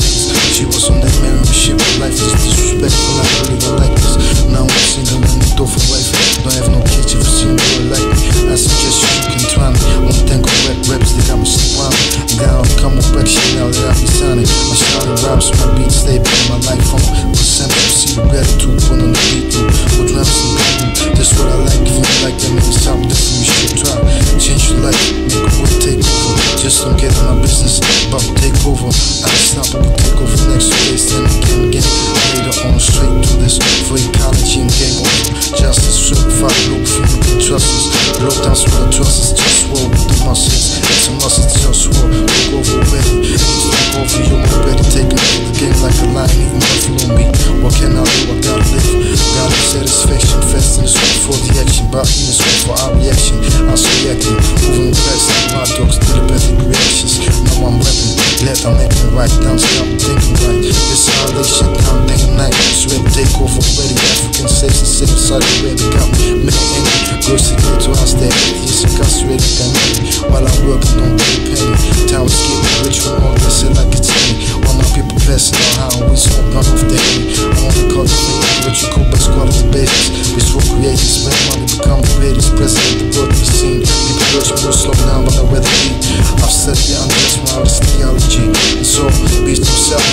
She was on the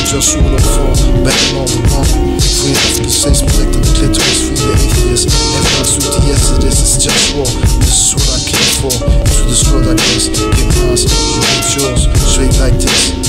je joue le fond, ben non, non Free since split the clitoris, free the atheist Everyone's with the exodus, it's just war. This is what I came for, to this world I guess. Get mine, you keep yours, straight like this.